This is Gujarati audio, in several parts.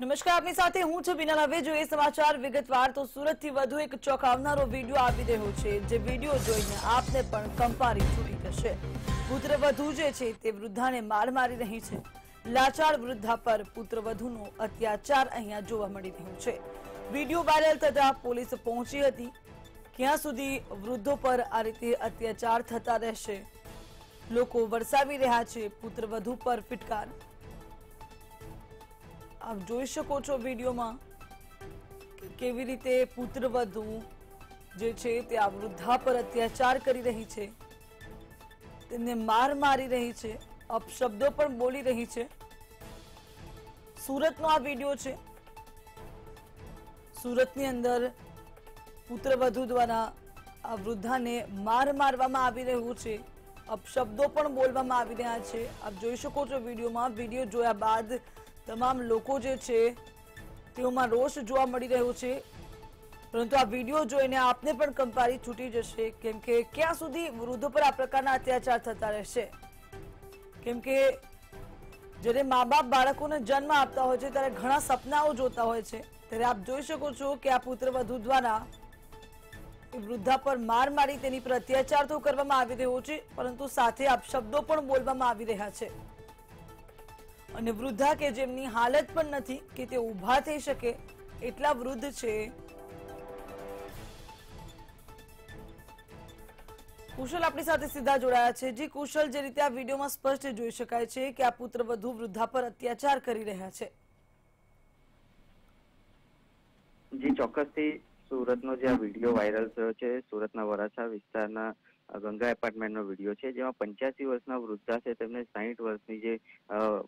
નમસ્કાર, આપની સાથે હું છું બિના હવે જોઈએ સમાચાર વિગતવાર તો સુરતથી વધુ એક ચોંકાવનારો વીડિયો આવી રહ્યો છે. જે વીડિયો જોઈને આપને પણ કંપારી છૂટી થશે પુત્રવધુ જે છે તે વૃદ્ધાને માર મારી રહી છે. લાચાર વૃદ્ધા પર પુત્રવધુનો અત્યાચાર અહીંયા જોવા મળી રહ્યો છે. વીડિયો વાયરલ થતા પોલીસ પહોંચી હતી. ક્યાં સુધી વૃદ્ધો પર આ રીતે અત્યાચાર થતા રહેશે? લોકો વરસાવી રહ્યા છે. પુત્રવધુ પર ફિટકાર આપ જોઈ શકો છો વિડીયોમાં કેવી રીતે પુત્રવધુ જે છે તે આ વૃદ્ધા પર અત્યાચાર કરી રહી છે. તેને માર મારી રહી છે. અપશબ્દો પણ બોલી રહી છે. સુરતનો આ વીડિયો છે. સુરતની અંદર પુત્રવધુ દ્વારા આ વૃદ્ધાને માર મારવામાં આવી રહ્યું છે. અપશબ્દો પણ બોલવામાં આવી રહ્યા છે. આપ જોઈ શકો છો વિડીયોમાં. વીડિયો જોયા બાદ તમામ લોકો જે છે, તેઓમાં રોષ જોવા મળી રહ્યો છે. પરંતુ આ વીડિયો જોઈને આપને પણ કંપારી છૂટી જશે. કેમ કે ક્યાં સુધી વૃદ્ધો પર આ પ્રકારના અત્યાચાર થતા રહેશે? કેમ કે જ્યારે મા બાપ બાળકોને જન્મ આપતા હોય છે, ત્યારે ઘણા સપનાઓ જોતા હોય છે. ત્યારે આપ જોઈ શકો છો કે આ પુત્રવધુ દ્વારા વૃદ્ધા પર માર મારી તેની પર અત્યાચાર તો કરવામાં આવી રહ્યો છે, પરંતુ સાથે અપશબ્દો પણ બોલવામાં આવી રહ્યા છે. અને વૃદ્ધા કે જેમની હાલત પણ નથી કે તે ઊભા થઈ શકે, એટલા વૃદ્ધ છે. કુશલ આપણી સાથે સીધા જોડાયા છે. જી કુશલ, જે રીતે આ વિડીયોમાં સ્પષ્ટ જોઈ શકાય છે કે આ પુત્ર વધુ વૃદ્ધા પર અત્યાચાર કરી રહ્યા છે. જી, ચોક્કસથી સુરતનો જે આ વીડિયો વાયરલ થયો છે, સુરતના વરાછા વિસ્તારના ગંગા એપાર્ટમેન્ટનો વીડિયો છે, જેમાં પંચ્યાસી વર્ષના વૃદ્ધા છે તેમને સાહીઠ વર્ષની જે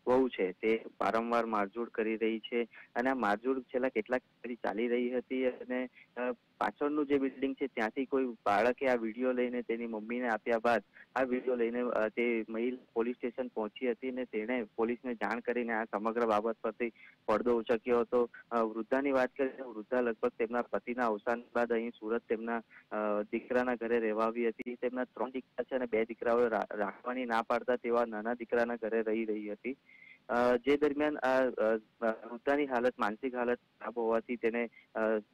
વહુ છે તે વારંવાર મારઝૂડ કરી રહી છે. અને આ મારઝૂડ છેલ્લા કેટલાક ચાલી રહી હતી અને પાછળનું જે બિલ્ડિંગ છે, ત્યાંથી કોઈ બાળકે આ વીડિયો લઈને તેની મમ્મીને આપ્યા બાદ, આ વીડિયો લઈને તે મહિલા પોલીસ સ્ટેશન પહોંચી હતી અને તેણે પોલીસને જાણ કરીને આ સમગ્ર બાબત પરથી પડદો ઉચક્યો હતો. વૃદ્ધાની વાત કરીએ તો વૃદ્ધા લગભગ તેમના પતિના અવસાન બાદ અહીં સુરત તેમના દીકરાના ઘરે રહેવા આવી હતી. તેમના ત્રણ દીકરા છે અને બે દીકરાઓ રાખવાની ના પાડતા તેવા નાના દીકરાના ઘરે રહી રહી હતી. જે દરમિયાન આ વૃદ્ધાની હાલત, માનસિક હાલત ખરાબ હોવાથી તેને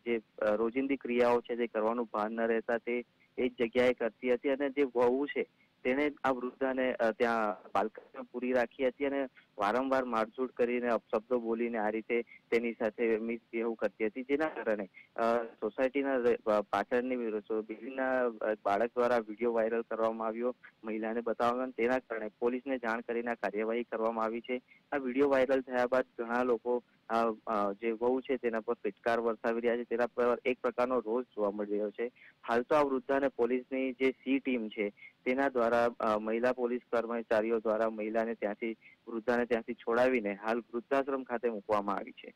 જે રોજિંદી ક્રિયાઓ છે તે કરવાનું ભાન ન રહેતા તે એ જ જગ્યાએ કરતી હતી અને જે વહુ છે, તેને આ વૃદ્ધાને ત્યાં બાલકની પૂરી રાખી હતી અને વારંવાર મારઝૂડ કરીને, અપશબ્દો બોલીને આ રીતે તેની સાથે મિસબિહેવ કરતી હતી, જેના કારણે સોસાયટીના પાછળની બિલ્ડિંગના બાળક દ્વારા વીડિયો વાયરલ કરવામાં આવ્યો, મહિલાને બતાવવામાં તેના કારણે પોલીસને જાણ કરીને કાર્યવાહી કરવામાં આવી છે. આ વીડિયો વાયરલ થયા બાદ ઘણા લોકો જે વહુ છે તેના પર ફિટકાર વરસાવી રહ્યા છે, તેના પર એક પ્રકારનો રોષ જોવા મળી રહ્યો છે. હાલ તો આ વૃદ્ધાને પોલીસની જે સી ટીમ છે, તેના દ્વારા મહિલા પોલીસ કર્મચારીઓ દ્વારા મહિલાને ત્યાંથી વૃદ્ધાને ત્યાંથી છોડાવીને હાલ વૃદ્ધાશ્રમ ખાતે મૂકવામાં આવી છે.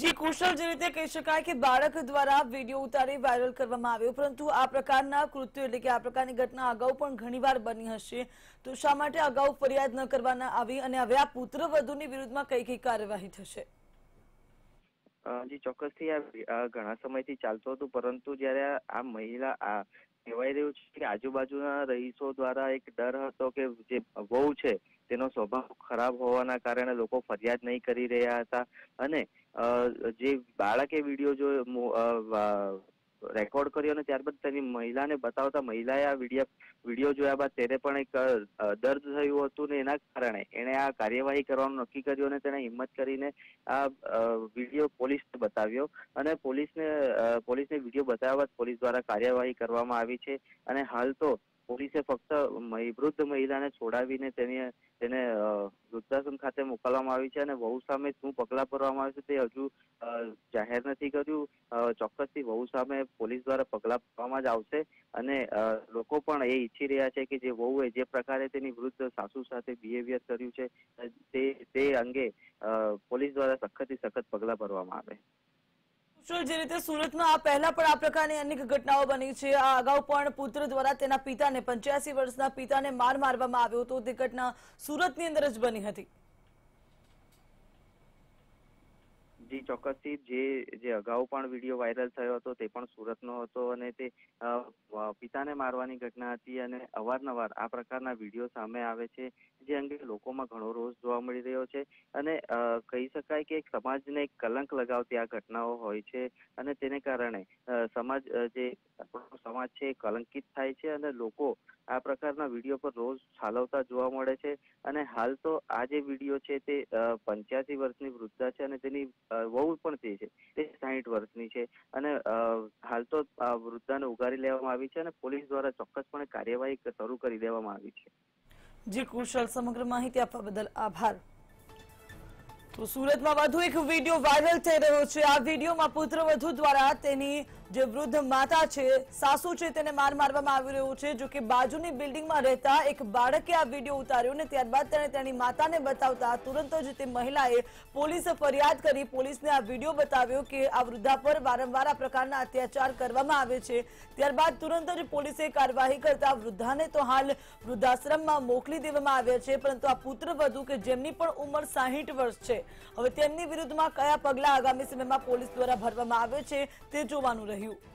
જી કુશલ જે રીતે કહી શકાય કે બાળક દ્વારા વીડિયો ઉતારી વાયરલ કરવામાં આવ્યો પરંતુ આ પ્રકારના કૃત્યો એટલે કે આ પ્રકારની ઘટના અગાઉ પણ ઘણીવાર બની હશે. તો શા માટે અગાઉ ફરિયાદ ન કરવાના આવી અને હવે આ પુત્ર વધુની વિરુદ્ધમાં કઈ કઈ કાર્યવાહી થશે? જી ચોક્કસથી આ ઘણા સમયથી ચાલતું હતું પરંતુ જ્યારે આ મહિલા આ કહેવાય રહ્યું છે કે આજુબાજુના રહીશો દ્વારા એક ડર હતો કે જે વહુ છે, તેનો સ્વભાવ ખરાબ હોવાના કારણે લોકો ફરિયાદ નહીં કરી રહ્યા હતા. અને જે બાળકે વીડિયો જો રેકોર્ડ કર્યો અને ત્યારબાદ તેની મહિલાને બતાવતા મહિલાએ આ વીડિયો વીડિયો જોયા બાદ તેને પણ એક દર્દ થયું હતું ને એના કારણે એણે આ કાર્યવાહી કરવાનું નક્કી કર્યું અને તેણે હિંમત કરીને આ વીડિયો પોલીસને બતાવ્યો અને પોલીસને પોલીસને વીડિયો બતાવ્યા બાદ પોલીસ દ્વારા કાર્યવાહી કરવામાં આવી છે અને હાલ તો પોલીસે ફક્ત વૃદ્ધ મહિલાને છોડાવીને તેની, તેને વૃદ્ધાશ્રમ ખાતે મોકલવામાં આવી છે અને વહુ સામે શું પગલાં ભરવામાં આવે છે તે હજુ જાહેર નથી કર્યું. ચોક્કસથી વહુ સામે પોલીસ દ્વારા પગલાં ભરવામાં જ આવશે અને લોકો પણ એ ઈચ્છી રહ્યા છે કે જે વહુએ જે પ્રકારે તેની વૃદ્ધ સાસુ સાથે બિહેવિયર કર્યું છે તે તે અંગે પોલીસ દ્વારા સખતથી સખત પગલાં ભરવામાં આવે. જે રીતે સુરતમાં પહેલા પણ આ પ્રકારની અનેક ઘટનાઓ બની છે. આ અગાઉ પણ પુત્ર દ્વારા તેના પિતાને પંચ્યાસી વર્ષના પિતાને માર મારવામાં આવ્યો હતો. તે ઘટના સુરતની અંદર જ બની હતી. જી ચોક્કસથી જે જે અગાઉ પણ વીડિયો વાયરલ થયો હતો તે પણ સુરતનો હતો અને તે પિતાને મારવાની ઘટના હતી અને અવારનવાર આ પ્રકારના વીડિયો સામે આવે છે, જે અંગે લોકોમાં ઘણો રોષ જોવા મળી રહ્યો છે. અને કહી શકાય કે સમાજને એક કલંક લગાવતી આ ઘટનાઓ હોય છે અને તેને કારણે સમાજ જે સમાજ છે એ કલંકિત થાય છે અને લોકો આ પ્રકારના વીડિયો પર રોજ ઠાલવતા જોવા મળે છે. અને હાલ તો આ જે વીડિયો છે તે પંચ્યાસી વર્ષની વૃદ્ધા છે અને તેની વહુ પણ તે છે. તે સાહીઠ વર્ષની છે અને હાલ તો વૃદ્ધાને ઉગારી લેવામાં આવી છે અને પોલીસ દ્વારા ચોક્કસપણે કાર્યવાહી શરૂ કરી દેવામાં આવી છે. જી કુશળ સમગ્ર માહિતી આપવા બદલ આભાર. તો સુરતમાં વધુ એક વીડિયો વાયરલ થઈ રહ્યો છે. આ વિડીયોમાં પુત્રવધુ દ્વારા તેની જે વૃદ્ધ માતા છે, સાસુ છે, તેને માર મારવામાં આવી રહ્યું છે, જો કે બાજુની બિલ્ડિંગમાં રહેતા એક બાળકે આ વીડિયો ઉતાર્યો અને ત્યારબાદ તેણે તેની માતાને બતાવતા તુરંત જ તે મહિલાએ પોલીસે ફરિયાદ કરી, પોલીસને આ વીડિયો બતાવ્યો કે આ વૃદ્ધા પર વારંવાર આ પ્રકારના અત્યાચાર કરવામાં આવે છે. ત્યારબાદ તુરંત જ પોલીસે કાર્યવાહી કરતા વૃદ્ધાને તો હાલ વૃદ્ધાશ્રમમાં મોકલી દેવામાં આવ્યા છે, પરંતુ આ પુત્ર વધુ કે જેમની પણ ઉંમર સાહીઠ વર્ષ છે. હવે તેમની વિરુદ્ધમાં કયા પગલાં આગામી સમયમાં પોલીસ દ્વારા ભરવામાં આવે છે, તે જોવાનું રહ્યું. તો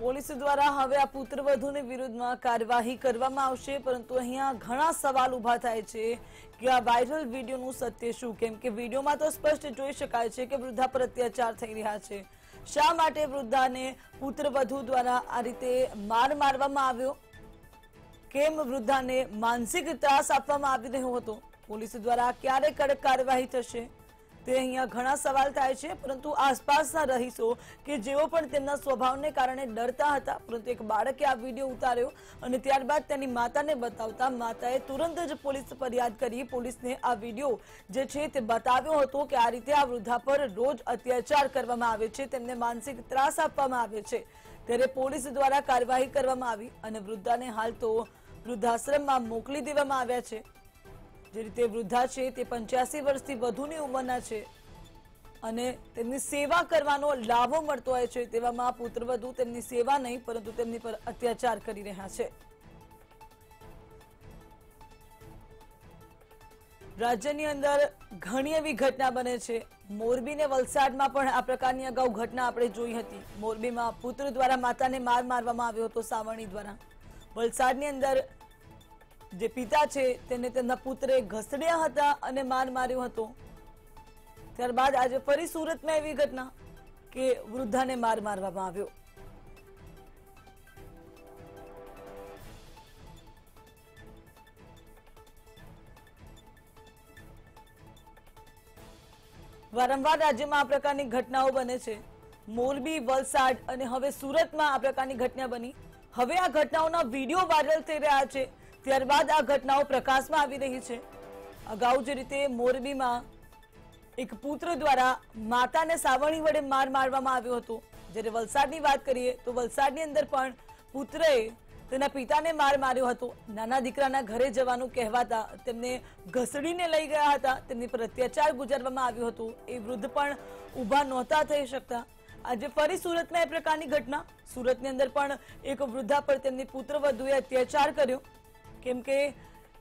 પોલીસ દ્વારા હવે આ પુત્રવધુની વિરુદ્ધમાં કાર્યવાહી કરવામાં આવશે, પરંતુ અહીંયા ઘણા સવાલ ઊભા થાય છે કે આ વાયરલ વિડીયોનું સત્ય શું? કેમ કે વિડીયોમાં તો સ્પષ્ટ જોઈ શકાય છે કે વૃદ્ધા પર અત્યાચાર થઈ રહ્યા છે. શા માટે વૃદ્ધાને પુત્રવધુ દ્વારા આ રીતે માર મારવામાં આવ્યો? કેમ વૃદ્ધાને માનસિક ત્રાસ આપવામાં આવી રહ્યો હતો? પોલીસ દ્વારા ક્યારે કડક કાર્યવાહી થશે? તે અહીંયા ઘણા સવાલ થાય છે, પરંતુ આસપાસના રહીશો કે જેઓ પણ તેમના સ્વભાવને કારણે ડરતા હતા, પરંતુ એક બાળકે આ વીડિયો ઉતાર્યો અને ત્યારબાદ તેની માતાને બતાવતા માતાએ તુરંત જ પોલીસ ફરિયાદ કરી. પોલીસને આ વીડિયો જે છે તે બતાવ્યો હતો કે આ રીતે આ વૃદ્ધા પર રોજ અત્યાચાર કરવામાં આવે છે, તેમને માનસિક ત્રાસ આપવામાં આવે છે. ત્યારે પોલીસ દ્વારા કાર્યવાહી કરવામાં આવી અને વૃદ્ધાને હાલ તો વૃદ્ધાશ્રમમાં મોકલી દેવામાં આવ્યા છે. જે રીતે વૃદ્ધા છે તે પંચ્યાસી વર્ષથી વધુની ઉંમરના છે. અને તેમની સેવા કરવાનો લાભો મળતો હોય છે તેવામાં પુત્રવધુ તેમની સેવા નહીં, પરંતુ તેમની પર અત્યાચાર કરી રહ્યા છે. રાજ્યની અંદર ઘણી એવી ઘટના બને છે. મોરબી ને વલસાડમાં પણ આ પ્રકારની અગાઉ ઘટના આપણે જોઈ હતી. મોરબીમાં પુત્ર દ્વારા માતાને માર મારવામાં આવ્યો હતો સાવરણી દ્વારા. વલસાડની અંદર જે પિતા છે તેને તેના પુત્રે ઘસડ્યા હતા અને માર માર્યો હતો. ત્યારબાદ આજે ફરી સુરતમાં એવી ઘટના કે વૃદ્ધાને માર મારવામાં આવ્યો. વારંવાર રાજ્યમાં આ પ્રકારની ઘટનાઓ બને છે. મોરબી, વલસાડ અને હવે સુરતમાં આ પ્રકારની ઘટના બની. હવે આ ઘટનાઓના વીડિયો વાયરલ થઈ રહ્યા છે. ત્યારબાદ આ ઘટનાઓ પ્રકાશમાં આવી રહી છે. અગાઉ જે રીતે મોરબીમાં એક પુત્ર દ્વારા માતાને સાવરણી વડે માર મારવામાં આવ્યો હતો. જ્યારે વલસાડની વાત કરીએ તો વલસાડની અંદર પણ પુત્રએ તેના પિતાને માર માર્યો હતો. નાના દીકરાના ઘરે જવાનું કહેવાતા તેમને ઘસડીને લઈ ગયા હતા. તેમની પર અત્યાચાર ગુજારવામાં આવ્યો હતો. એ વૃદ્ધ પણ ઊભા નહોતા થઈ શકતા. આજે ફરી સુરતમાં એ પ્રકારની ઘટના. સુરતની અંદર પણ એક વૃદ્ધા પર તેમની પુત્રવધુએ અત્યાચાર કર્યો. કેમ કે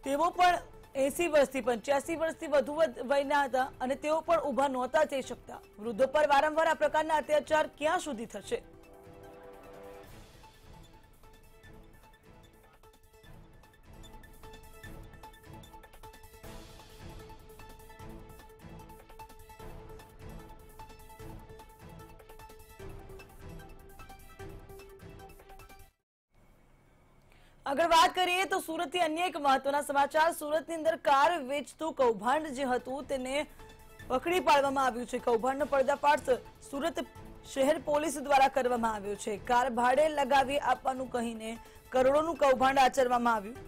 તેઓ પણ એસી વર્ષથી, પંચ્યાસી વર્ષથી વધુ વયના હતા અને તેઓ પણ ઊભા નહોતા થઈ શકતા. વૃદ્ધો પર વારંવાર આ પ્રકારના અત્યાચાર ક્યાં સુધી થશે? આગળ વાત કરીએ તો સુરતથી અન્ય એક મહત્વના સમાચાર. સુરતની અંદર કાર વેચતું કૌભાંડ જે હતું તેને પકડી પાડવામાં આવ્યું છે. કૌભાંડનો પર્દાફાશ સુરત શહેર પોલીસ દ્વારા કરવામાં આવ્યો છે. કાર ભાડે લગાવી આપવાનું કહીને કરોડોનું કૌભાંડ આચરવામાં આવ્યું.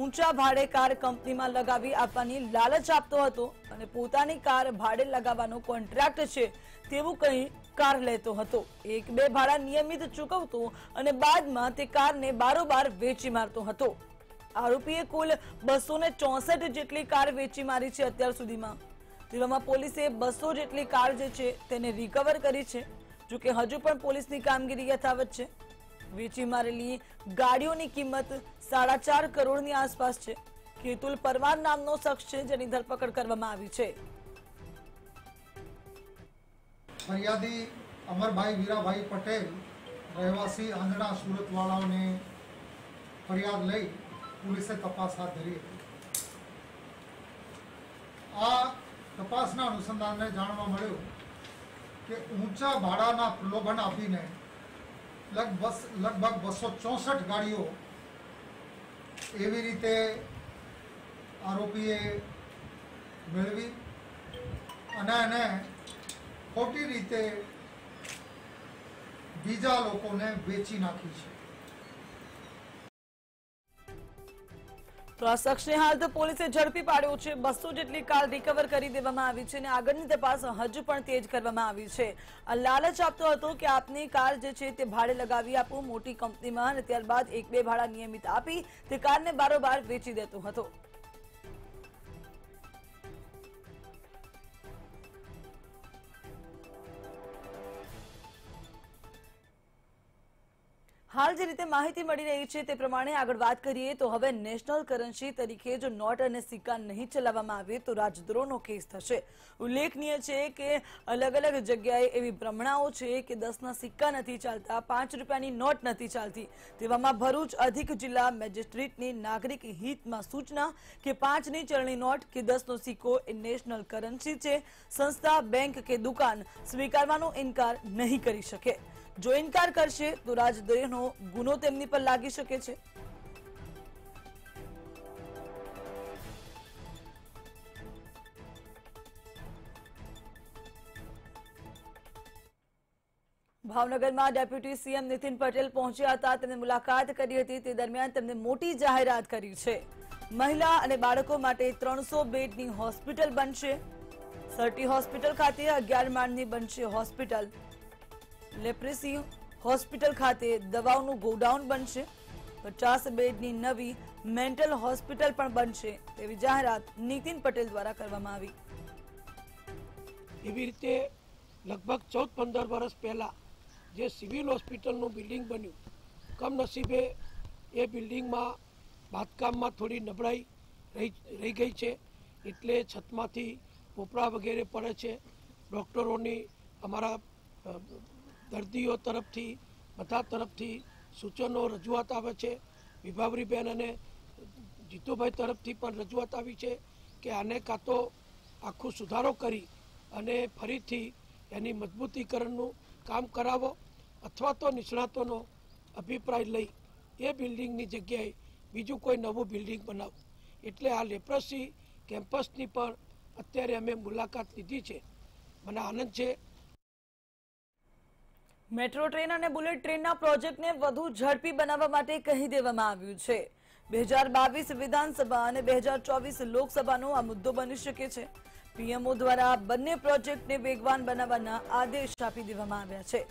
ઊંચા ભાડે કાર કંપનીમાં લગાવી આપવાની લાલચ આપતો હતો અને પોતાની કાર ભાડે લગાવવાનો કોન્ટ્રાક્ટ છે તેવું કહી કાર લેતો હતો. એક બે ભાડા નિયમિત ચૂકવતો અને બાદમાં તે કારને બારોબાર વેચી મારતો હતો. આરોપીએ કુલ બસો જેટલી કાર વેચી મારી છે અત્યાર સુધીમાં. જેવામાં પોલીસે બસો જેટલી કાર જે છે તેને રિકવર કરી છે જો કે હજુ પણ પોલીસની કામગીરી યથાવત છે. વેચી મારેલી ગાડીઓની કિંમત સાડા ચાર કરોડની આસપાસ છે. કેતુલ પરમાર નામનો શખ્સ છે જેની ધરપકડ કરવામાં આવી છે. ફરિયાદી અમરભાઈ વીરાભાઈ પટેલ રહેવાસી આંધણા સુરતવાળાઓને ફરિયાદ લઈ પોલીસે તપાસ હાથ ધરી હતી. આ તપાસના અનુસંધાનને જાણવા મળ્યું કે ઊંચા ભાડાના પ્રલોભન આપીને લગભગ લગભગ બસો ચોસઠ ગાડીઓ એવી રીતે આરોપીએ મેળવી અને એને ખોટી રીતે બીજા લોકોને વેચી નાખી છે. તો આ શખ્સને હાલ તો પોલીસે ઝડપી પાડ્યો છે. બસો જેટલી કાર રિકવર કરી દેવામાં આવી છે અને આગળની તપાસ હજુ પણ તેજ કરવામાં આવી છે. લાલચ આપતો હતો કે આપની કાર જે છે તે ભાડે લગાવી આપું મોટી કંપનીમાં અને ત્યારબાદ એક બે ભાડા નિયમિત આપી તે કારને બારોબાર વેચી દેતો હતો. હાલ જે રીતે માહિતી મળી રહી છે તે પ્રમાણે આગળ વાત કરીએ તો હવે નેશનલ કરન્સી તરીકે જો નોટ અને સિક્કા નહીં ચલાવવામાં આવે તો રાજદ્રોહનો કેસ થશે. ઉલ્લેખનીય છે કે અલગ અલગ જગ્યાએ એવી ભ્રમણાઓ છે કે દસના સિક્કા નથી ચાલતા, પાંચ રૂપિયાની નોટ નથી ચાલતી. તેવામાં ભરૂચ અધિક જિલ્લા મેજિસ્ટ્રેટની નાગરિક હિતમાં સૂચના કે પાંચની ચલણી નોટ કે દસનો સિક્કો એ નેશનલ કરન્સી છે. સંસ્થા, બેંક કે દુકાન સ્વીકારવાનો ઇનકાર નહીં કરી શકે. જો ઇનકાર કરશે, તો રાજદ્રોહનો ગુનો તેમની પર લાગી શકે છે. ભાવનગરમાં ડેપ્યુટી સીએમ નીતિન પટેલ પહોંચ્યા હતા. તેમને મુલાકાત કરી હતી. તે દરમિયાન તેમને મોટી જાહેરાત કરી છે. મહિલા અને બાળકો માટે ત્રણસો બેડની હોસ્પિટલ બનશે. સર્ટી હોસ્પિટલ ખાતે અગિયાર માળની બનશે હોસ્પિટલ. લેપ્રેસી હોસ્પિટલ ખાતે દવાઓનું ગોડાઉન બનશે. પચાસ બેડની નવી મેન્ટલ હોસ્પિટલ પણ બનશે તેવી જાહેરાત નીતિન પટેલ દ્વારા કરવામાં આવી. એવી રીતે લગભગ ચૌદ પંદર વર્ષ પહેલાં જે સિવિલ હોસ્પિટલનું બિલ્ડિંગ બન્યું, કમનસીબે એ બિલ્ડિંગમાં બાંધકામમાં થોડી નબળાઈ રહી રહી ગઈ છે. એટલે છતમાંથી પોપડા વગેરે પડે છે. ડૉક્ટરોની અમારા દર્દીઓ તરફથી, બધા તરફથી સૂચનો રજૂઆત આવે છે. વિભાવરીબેન અને જીતુભાઈ તરફથી પણ રજૂઆત આવી છે કે આને કાં તો આખું સુધારો કરી અને ફરીથી એની મજબૂતીકરણનું કામ કરાવો અથવા તો નિષ્ણાતોનો અભિપ્રાય લઈ એ બિલ્ડિંગની જગ્યાએ બીજું કોઈ નવું બિલ્ડિંગ બનાવો. એટલે આ લેપ્રસી કેમ્પસની પણ અત્યારે અમે મુલાકાત લીધી છે. મને આનંદ છે મેટ્રો ટ્રેન અને બુલેટ ટ્રેનના પ્રોજેક્ટને વધુ ઝડપી બનાવવા માટે કહી દેવામાં આવ્યું છે. બે હજાર બાવીસ વિધાનસભા અને બે હજાર ચોવીસ લોકસભાનો આ મુદ્દો બની શકે છે. પીએમઓ દ્વારા બંને પ્રોજેક્ટને વેગવાન બનાવવાના આદેશ આપી દેવામાં આવ્યા છે.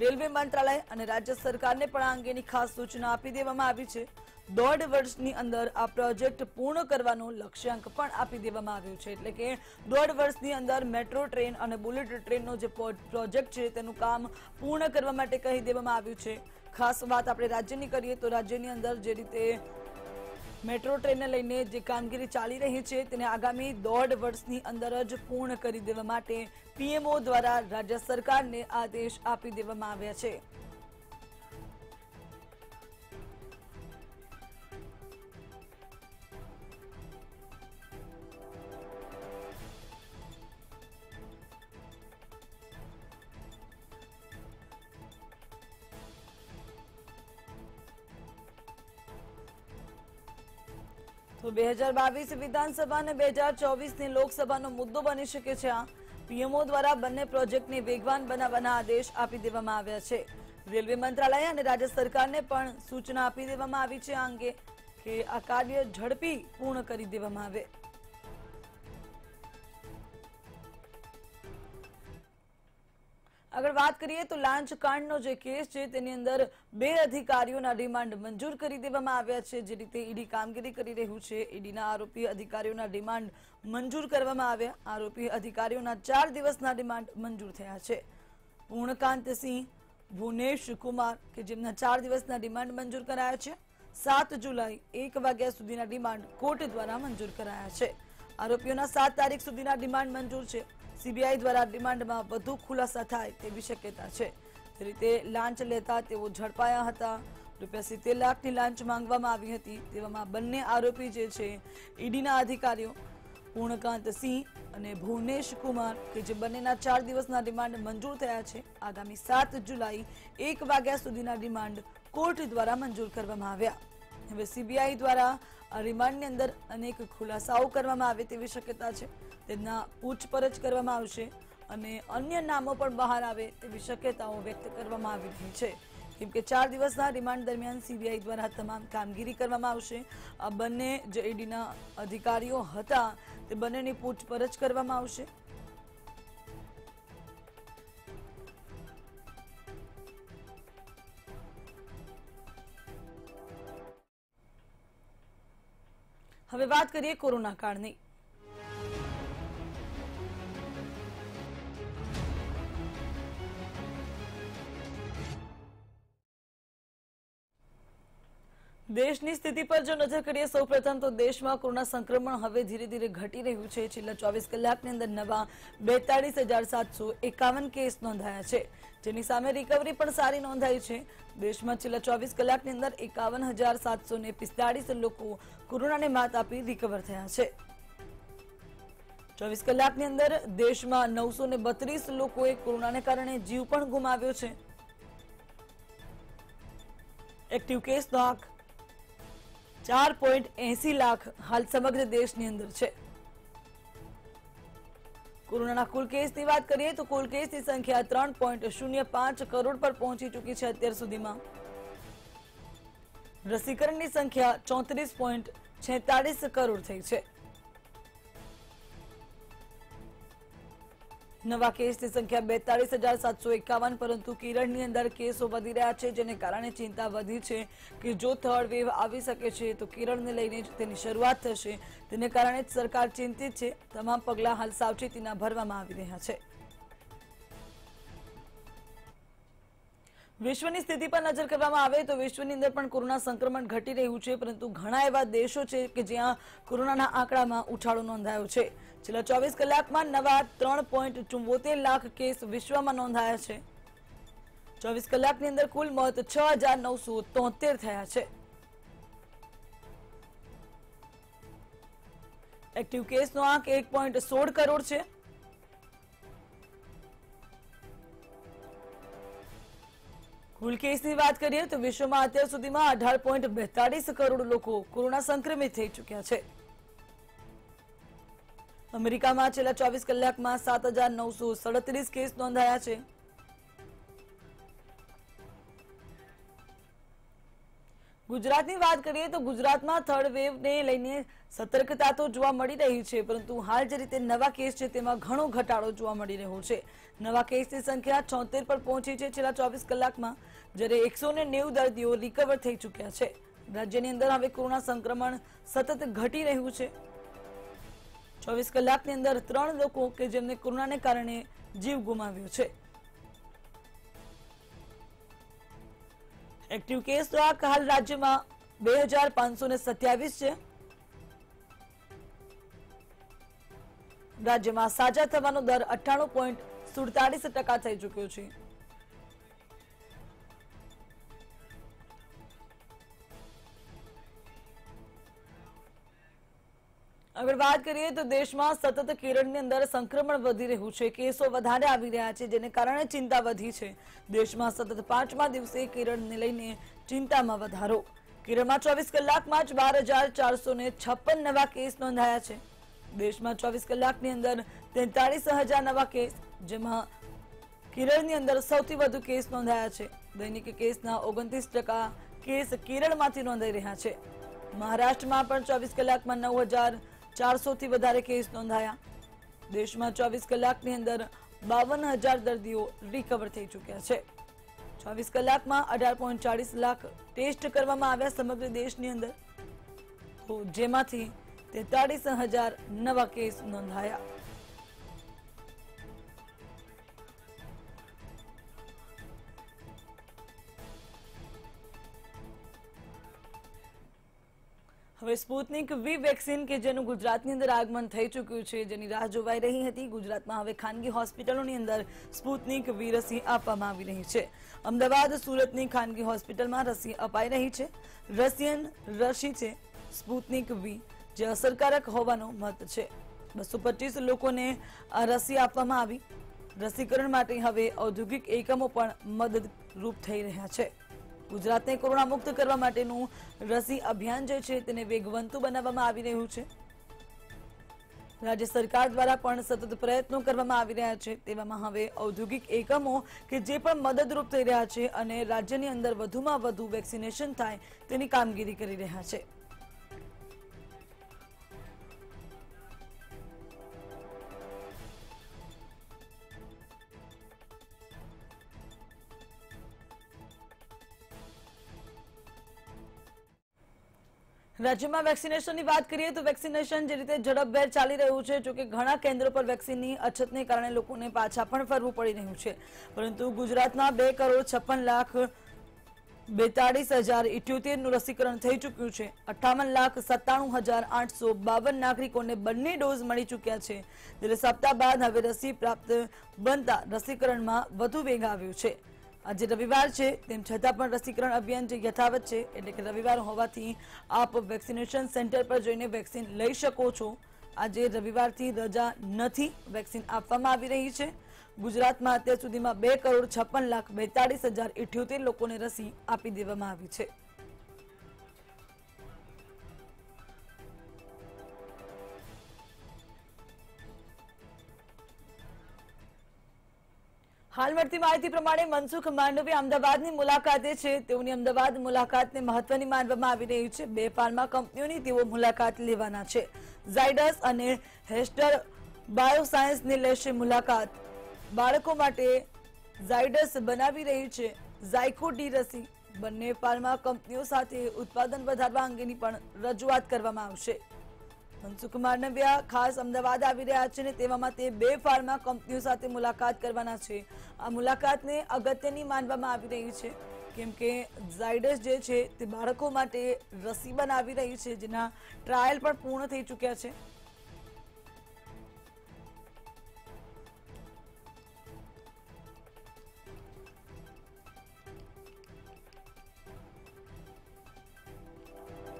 રેલવે મંત્રાલય અને રાજ્ય સરકારને પણ આ અંગેની ખાસ સૂચના આપી દેવામાં આવી છે. દોઢ વર્ષની અંદર આ પ્રોજેક્ટ પૂર્ણ કરવાનો લક્ષ્યાંક પણ આપી દેવામાં આવ્યું છે. એટલે કે દોઢ વર્ષની અંદર મેટ્રો ટ્રેન અને બુલેટ ટ્રેનનો જે પ્રોજેક્ટ છે તેનું કામ પૂર્ણ કરવા માટે કહી દેવામાં આવ્યું છે. ખાસ વાત આપણે રાજ્યની કરીએ તો રાજ્યની અંદર જે રીતે મેટ્રો ટ્રેનને લઈને જે કામગીરી ચાલી રહી છે તેને આગામી દોઢ વર્ષની અંદર જ પૂર્ણ કરી દેવા માટે પીએમઓ દ્વારા રાજ્ય સરકારને આદેશ આપી દેવામાં આવ્યા છે. તો બે હજાર બાવીસ વિધાનસભા અને બે હજાર ચોવીસની લોકસભાનો મુદ્દો બની શકે છે આ. પીએમઓ દ્વારા બંને પ્રોજેક્ટને વેગવાન બનાવવાના આદેશ આપી દેવામાં આવ્યા છે. રેલવે મંત્રાલય અને રાજ્ય સરકારને પણ સૂચના આપી દેવામાં આવી છે આ અંગે કે આ કાર્ય ઝડપી પૂર્ણ કરી દેવામાં આવે. આગળ વાત કરીએ તો લાંચ કાંડનો જે કેસ છે, તેની અંદર બે અધિકારીઓના રિમાન્ડ મંજૂર કરી દેવામાં આવ્યા છે. જે રીતે ઈડી કામગીરી કરી રહ્યું છે, ઈડીના આરોપી અધિકારીઓના રિમાન્ડ મંજૂર કરવામાં આવ્યા. આરોપી અધિકારીઓના ચાર દિવસના રિમાન્ડ મંજૂર થયા છે. પૂર્ણકાંતસિંહ ભુવનેશ કુમાર, કે જેમના ચાર દિવસના રિમાન્ડ મંજૂર કરાયા છે, સાત જુલાઈ એક વાગ્યા સુધીના રિમાન્ડ કોર્ટ દ્વારા મંજૂર કરાયા છે. આરોપીઓના સાત તારીખ સુધીના રિમાન્ડ મંજૂર છે. સીબીઆઈ દ્વારા રિમાન્ડમાં વધુ ખુલાસા થાય તેવી શક્યતા છે. જે રીતે લાંચ લેતા તેઓ ઝડપાયા હતા. રૂપિયા સિત્તેર લાખની લાંચ માંગવામાં આવી હતી. તેવામાં બંને આરોપી જે છે, ઈડીના અધિકારીઓ પૂર્ણકાંત સિંહ અને ભુવનેશ કુમાર, કે જે બંનેના ચાર દિવસના રિમાન્ડ મંજૂર થયા છે. આગામી સાત જુલાઈ એક વાગ્યા સુધીના રિમાન્ડ કોર્ટ દ્વારા મંજૂર કરવામાં આવ્યા. હવે સીબીઆઈ દ્વારા આ રિમાન્ડની અંદર અનેક ખુલાસાઓ કરવામાં આવે તેવી શક્યતા છે. તેમના પૂછપરછ કરવામાં આવશે અને અન્ય નામો પણ બહાર આવે તેવી શક્યતાઓ વ્યક્ત કરવામાં આવી રહી છે. કેમ કે ચાર દિવસના રિમાન્ડ દરમિયાન સીબીઆઈ દ્વારા તમામ કામગીરી કરવામાં આવશે. આ બંને જે ઈડીના અધિકારીઓ હતા, તે બંનેની પૂછપરછ કરવામાં આવશે. હવે વાત કરીએ કોરોના કાળની. દેશની સ્થિતિ પર જો નજર કરીએ, સૌપ્રથમ તો દેશમાં કોરોના સંક્રમણ હવે ધીરે ધીરે ઘટી રહ્યું છે. છેલ્લા ચોવીસ કલાકની અંદર નવા બેતાળીસ હજાર સાતસો એકાવન કેસ નોંધાયા છે, જેની સામે રિકવરી પણ સારી નોંધાઈ છે. દેશમાં છેલ્લા ચોવીસ કલાકની અંદર એકાવન હજાર સાતસો ને પિસ્તાળીસ લોકો કોરોનાને માત આપી રિકવર થયા છે. ચોવીસ કલાકની અંદર દેશમાં નવસો ને બત્રીસ લોકોએ કોરોનાને કારણે જીવ પણ ગુમાવ્યો છે. એક્ટિવ કેસનો આંક ચાર પોઈન્ટ એસી લાખ હાલ સમગ્ર દેશની અંદર છે. કોરોનાના કુલ કેસની વાત કરીએ તો કુલ કેસની સંખ્યા ત્રણ પોઈન્ટ શૂન્ય પાંચ કરોડ પર પહોંચી ચૂકી છે અત્યાર સુધીમાં. રસીકરણની સંખ્યા ચોત્રીસ પોઈન્ટ છેતાળીસ કરોડ થઈ છે. નવા કેસની સંખ્યા બેતાલીસ હજાર સાતસો એકાવન, પરંતુ કેરળની અંદર કેસો વધી રહ્યા છે, જેને કારણે ચિંતા વધી છે કે જો થર્ડ વેવ આવી શકે છે, તો કેરળને લઈને તેની શરૂઆત થશે. તેને કારણે જ સરકાર ચિંતિત છે. તમામ પગલાં હાલ સાવચેતીના ભરવામાં આવી રહ્યા છે. વિશ્વની સ્થિતિ પર નજર કરવામાં આવે તો વિશ્વની અંદર પણ કોરોના સંક્રમણ ઘટી રહ્યું છે, પરંતુ ઘણા એવા દેશો છે કે જ્યાં કોરોનાના આંકડામાં ઉછાળો નોંધાયો છે. છેલ્લા ચોવીસ કલાકમાં નવા ત્રણ પોઈન્ટ ચુંબોતેર લાખ કેસ વિશ્વમાં નોંધાયા છે. ચોવીસ કલાકની અંદર કુલ મોત છ હજાર નવસો તોતેર થયા છે. એક્ટિવ કેસનો આંક એક પોઈન્ટ સોળ કરોડ છે. કુલ કેસની વાત કરીએ તો વિશ્વમાં અત્યાર સુધીમાં અઢાર પોઈન્ટ બેતાળીસ કરોડ લોકો કોરોના સંક્રમિત થઈ ચૂક્યા છે. અમેરિકામાં છેલ્લા ચોવીસ કલાકમાં સાત હજાર નવસો સડત્રીસ કેસ નોંધાયા છે. ગુજરાતની વાત કરીએ તો ગુજરાતમાં થર્ડ વેવને લઈને સતર્કતા તો જોવા મળી રહી છે, પરંતુ હાલ જે રીતે નવા કેસ છે તેમાં ઘણો ઘટાડો જોવા મળી રહ્યો છે. નવા કેસની સંખ્યા છોતેર પર પહોંચી છે છેલ્લા ચોવીસ કલાકમાં, જ્યારે એકસો દર્દીઓ રિકવર થઈ ચૂક્યા છે. રાજ્યની અંદર હવે કોરોના સંક્રમણ સતત ઘટી રહ્યું છે. ચોવીસ કલાકની અંદર ત્રણ લોકો કે જેમને કોરોનાને કારણે જીવ ગુમાવ્યો છે. એક્ટિવ કેસ તો હાલ રાજ્યમાં બે હજાર પાંચસો ને સત્યાવીસ છે. રાજ્યમાં સાજા થવાનો દર અઠ્ઠાણું પોઈન્ટ સુડતાલીસ ટકા થઈ ચૂક્યો છે. આગળ વાત કરીએ તો દેશમાં સતત કેરળની અંદર સંક્રમણ વધી રહ્યું છે. કેસો વધારે આવી રહ્યા છે, જેને કારણે ચિંતા વધી છે. દેશમાં સતત પાંચમા દિવસે કેરળને લઈને ચિંતામાં વધારો. કેરળમાં ચોવીસ કલાકમાં જ બાર નવા કેસ નોંધાયા છે. દેશમાં ચોવીસ કલાકની અંદર તેતાલીસ હજાર નવા કેસ, જેમાં કેરળની અંદર સૌથી વધુ કેસ નોંધાયા છે. દૈનિક કેસના ઓગણત્રીસ ટકા કેસ કેરળમાંથી નોંધાઈ રહ્યા છે. મહારાષ્ટ્રમાં પણ ચોવીસ કલાકમાં નવ હજાર ચારસોથી વધારે કેસ નોંધાયા. દેશમાં ચોવીસ કલાકની અંદર બાવન હજાર દર્દીઓ રિકવર થઈ ચૂક્યા છે. ચોવીસ કલાકમાં અઢાર પોઈન્ટ ચાળીસ લાખ ટેસ્ટ કરવામાં આવ્યા સમગ્ર દેશની અંદર. તો જેમાંથી તેતાળીસ હજાર નવા કેસ નોંધાયા. હવે સ્પુતનિક વી વેક્સિન કે જેનું ગુજરાતની અંદર આગમન થઈ ચૂક્યું છે, જેની રાહ જોવાઈ રહી હતી, ગુજરાતમાં હવે ખાનગી હોસ્પિટલોની અંદર સ્પુતનિક વી રસી આપવામાં આવી રહી છે. અમદાવાદ, સુરતની ખાનગી હોસ્પિટલમાં રસી અપાઈ રહી છે. રશિયન રસી છે સ્પુતનિક વી, જે અસરકારક હોવાનો મત છે. બસો પચીસ લોકોને રસી આપવામાં આવી. રસીકરણ માટે હવે ઔદ્યોગિક એકમો પણ મદદરૂપ થઈ રહ્યા છે. ગુજરાતને કોરોના મુક્ત કરવા માટેનું રસી અભિયાન જે છે તેને વેગવંતુ બનાવવામાં આવી રહ્યું છે. રાજ્ય સરકાર દ્વારા પણ સતત પ્રયત્નો કરવામાં આવી રહ્યા છે. તેવામાં હવે ઔદ્યોગિક એકમો કે જે પણ મદદરૂપ થઈ રહ્યા છે અને રાજ્યની અંદર વધુમાં વધુ વેક્સિનેશન થાય તેની કામગીરી કરી રહ્યા છે. રાજ્યમાં વેક્સિનેશનની વાત કરીએ તો વેક્સિનેશન જે રીતે ઝડપભેર ચાલી રહ્યું છે, જોકે ઘણા કેન્દ્રો પર વેક્સિનની અછતને કારણે લોકોને પાછા પણ ફરવું પડી રહ્યું છે. પરંતુ ગુજરાતમાં બે કરોડ છપ્પન લાખ બેતાળીસ હજાર ઇઠ્યોતેરનું રસીકરણ થઈ ચૂક્યું છે. અઠ્ઠાવન લાખ સત્તાણું હજાર આઠસો બાવન નાગરિકોને બંને ડોઝ મળી ચૂક્યા છે. જ્યારે સપ્તાહ બાદ હવે રસી પ્રાપ્ત બનતા રસીકરણમાં વધુ વેગ આવ્યો છે. આજે રવિવાર છે, તેમ છતાં પણ રસીકરણ અભિયાન જે યથાવત છે, એટલે કે રવિવાર હોવાથી આપ વેક્સિનેશન સેન્ટર પર જઈને વેક્સિન લઈ શકો છો. આજે રવિવારથી રજા નથી વેક્સિન આપવામાં આવી રહી છે. ગુજરાતમાં અત્યાર સુધીમાં બે કરોડ છપ્પન લાખ બેતાળીસ હજાર ઇઠ્યોતેર લોકોને રસી આપી દેવામાં આવી છે. હાલ મળતી માહિતી પ્રમાણે મનસુખ માંડવી અમદાવાદની મુલાકાતે છે. તેઓની અમદાવાદ મુલાકાતને મહત્વની માનવામાં આવી રહી છે. બે ફાર્મા કંપનીઓની તેઓ મુલાકાત લેવાના છે. ઝાયડસ અને હેસ્ટર બાયોસાયન્સની લેશે મુલાકાત. બાળકો માટે ઝાયડસ બનાવી રહી છે. ઝાયકોડી રસી બંને ફાર્મા કંપનીઓ સાથે ઉત્પાદન વધારવા અંગેની પણ રજૂઆત કરવામાં આવશે. મનસુખ માંડવિયા ખાસ અમદાવાદ આવી રહ્યા છે ને તેવામાં તે બે ફાર્મા કંપનીઓ સાથે મુલાકાત કરવાના છે. આ મુલાકાતને અગત્યની માનવામાં આવી રહી છે. કેમ કે ઝાયડસ જે છે તે બાળકો માટે રસી બનાવી રહી છે, જેના ટ્રાયલ પણ પૂર્ણ થઈ ચૂક્યા છે.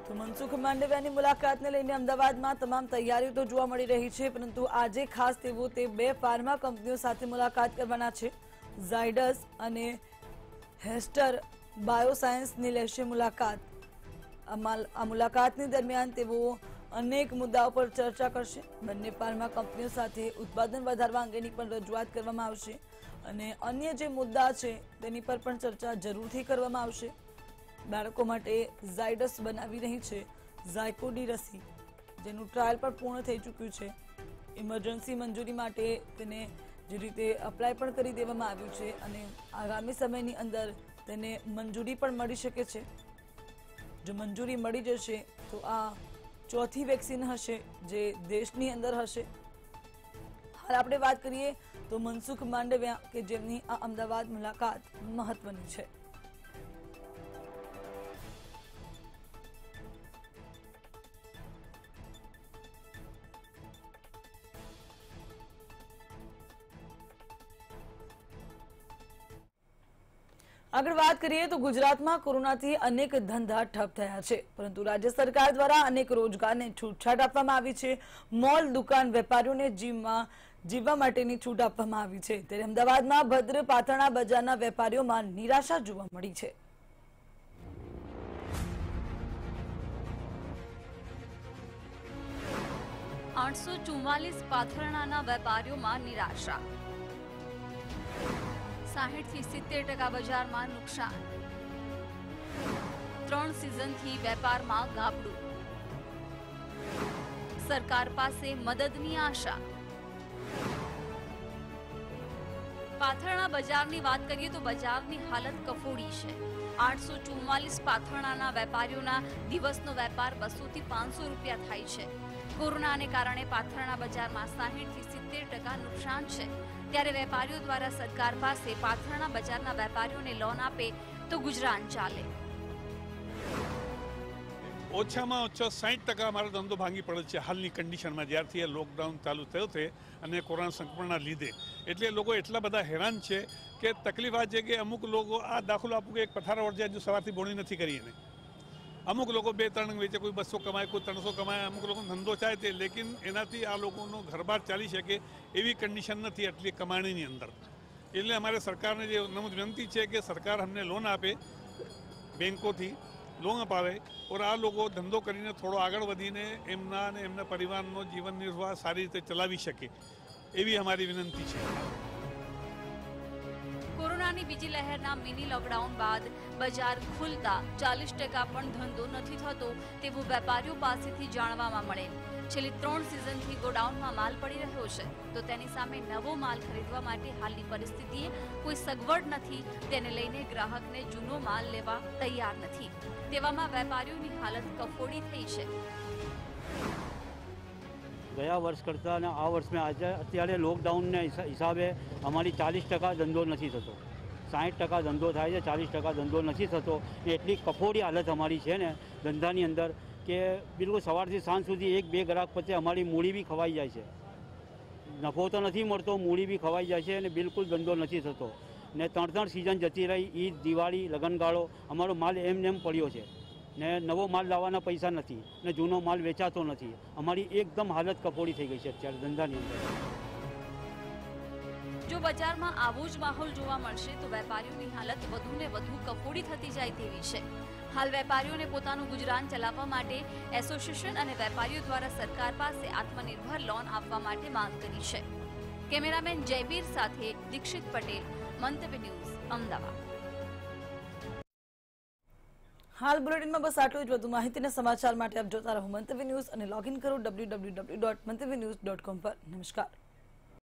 તો મનસુખ માંડવિયાની મુલાકાતને લઈને અમદાવાદમાં તમામ તૈયારીઓ તો જોવા મળી રહી છે, પરંતુ આજે ખાસ તેઓ તે બે ફાર્મા કંપનીઓ સાથે મુલાકાત કરવાના છે. ઝાયડસ અને હેસ્ટર બાયોસાયન્સની લેશે મુલાકાત. આ મુલાકાતની દરમિયાન તેઓ અનેક મુદ્દાઓ પર ચર્ચા કરશે. બંને ફાર્મા કંપનીઓ સાથે ઉત્પાદન વધારવા અંગેની પણ રજૂઆત કરવામાં આવશે અને અન્ય જે મુદ્દા છે તેની પર પણ ચર્ચા જરૂરથી કરવામાં આવશે. બાળકો માટે ઝાયડસ બનાવી રહી છે ઝાયકોડી રસી, જેનું ટ્રાયલ પણ પૂર્ણ થઈ ચૂક્યું છે. ઇમરજન્સી મંજૂરી માટે તેને જે રીતે અપ્લાય પણ કરી દેવામાં આવ્યું છે અને આગામી સમયની અંદર તેને મંજૂરી પણ મળી શકે છે. જો મંજૂરી મળી જશે, તો આ ચોથી વેક્સિન હશે જે દેશની અંદર હશે. હાલ આપણે વાત કરીએ તો મનસુખ માંડવ્યા કે જેમની આ અમદાવાદ મુલાકાત મહત્વની છે. આગળ વાત કરીએ તો ગુજરાતમાં કોરોનાથી અનેક ધંધા ઠપ થયા છે. પરંતુ રાજ્ય સરકાર દ્વારા અનેક રોજગારને છૂટછાટ આપવામાં આવી છે. મોલ, દુકાન, વેપારીઓને જીમમાં જીવવા માટેની છૂટ આપવામાં આવી છે. ત્યારે અમદાવાદમાં ભદ્ર પાથરણા બજારના વેપારીઓમાં નિરાશા જોવા મળી છે. આઠસો ચુમ્માલીસ પાથરણાના વેપારીઓમાં નિરાશા. સાહીઠથી સિત્તેર ટકા બજારમાં નુકસાન. ત્રણ સિઝનથી વેપારમાં ગાબડું. સરકાર પાસે મદદની આશા. પાથરણા બજારની વાત કરીએ તો બજારની હાલત કફોડી છે. આઠસો ચુમ્માલીસ પાથરણાના વેપારીઓના દિવસનો વેપાર બસોથી પાંચસો રૂપિયા થાય છે. કોરોનાને કારણે પાથરણા બજારમાં સાહીઠથી સિત્તેર ટકા નુકસાન છે. ત્યારે વેપારીઓ દ્વારા સરકાર પાસે પાથરણા બજારના વેપારીઓને લોન આપે તો ગુજરાન ચાલે. ઓછામાં ઓછો સાઠ ટકા અમારો ધંધો ભાંગી પડે છે હાલની કન્ડિશનમાં જ્યારથી આ લોકડાઉન ચાલુ થયો છે અને કોરોના સંક્રમણના લીધે. એટલે લોકો એટલા બધા હેરાન છે કે તકલીફ આ છે કે અમુક લોકો આ દાખલો આપું કે એક પથારા વર્ષે હજુ સવારથી બોણી નથી કરી એને. અમુક લોકો બે, ત્રણ વેચે, કોઈ બસો કમાય, કોઈ ત્રણસો કમાય, અમુક લોકો ધંધો ચાય તે લેકિન એનાથી આ લોકોનો ઘરબાર ચાલી શકે એવી કન્ડિશન નથી આટલી કમાણીની અંદર. એટલે અમારે સરકારને જે નમૂદ વિનંતી છે કે સરકાર અમને લોન આપે બેન્કોથી લોન અપાવે ઓર આ લોકો ધંધો કરીને થોડો આગળ વધીને એમના અને એમના પરિવારનો જીવન નિર્વાહ સારી રીતે ચલાવી શકે એવી અમારી વિનંતી છે. કોરોનાની બીજી લહેરના મિની લોકડાઉન બાદ બજાર ખુલતા ચાલીસ ટકા પણ ધંધો નથી થતો તેવું વેપારીઓ પાસેથી જાણવામાં મળે. છેલ્લી ત્રણ સિઝનથી ગોડાઉનમાં માલ પડી રહ્યો છે. તો તેની સામે નવો માલ ખરીદવા માટે હાલની પરિસ્થિતિએ કોઈ સગવડ નથી. તેને લઈને ગ્રાહકને જૂનો માલ લેવા તૈયાર નથી. તેવામાં વેપારીઓની હાલત કફોડી થઈ છે. ગયા વર્ષ કરતાં અને આ વર્ષમાં આજે, અત્યારે લોકડાઉનના હિસાબે અમારી ચાલીસ ટકા ધંધો નથી થતો. સાઠ ટકા ધંધો થાય છે, ચાલીસ ટકા ધંધો નથી થતો. એટલી કફોડી હાલત અમારી છે ને, ધંધાની અંદર, કે બિલકુલ સવારથી સાંજ સુધી એક બે ગ્રાહક પછી અમારી મૂડી બી ખવાઈ જાય છે. નફો તો નથી મળતો, મૂડી બી ખવાઈ જાય છે અને બિલકુલ ધંધો નથી થતો. ને ત્રણ ત્રણ સિઝન જતી રહી, ઈદ, દિવાળી, લગનગાળો, અમારો માલ એમ પડ્યો છે. ને નવો માલ લાવવાના પૈસા નથી, ને જૂનો માલ વેચાતો નથી. અમારી એકદમ હાલત કફોડી થઈ ગઈ છે અત્યારે ધંધાની અંદર. જો બજારમાં આવો જ માહોલ જોવા મળશે, તો વેપારીઓની હાલત વધુ ને વધુ કફોડી થતી જાય તેવી છે. હાલ વેપારીઓને પોતાનું ગુજરાન ચલાવવા માટે એસોસિએશન અને વેપારીઓ દ્વારા સરકાર પાસે આત્મનિર્ભર લોન આપવા માટે માંગ કરી છે. કેમેરામેન જયવીર સાથે દીક્ષિત પટેલ, મંતવ્ય ન્યૂઝ, અમદાવાદ. હાલ બુલેટિનમાં બસ આટલું જ. વધુ માહિતીના સમાચાર માટે આપ જોતા રહો મંતવ્ય ન્યૂઝ અને લોગિન કરો ડબલ્યુ પર. નમસ્કાર.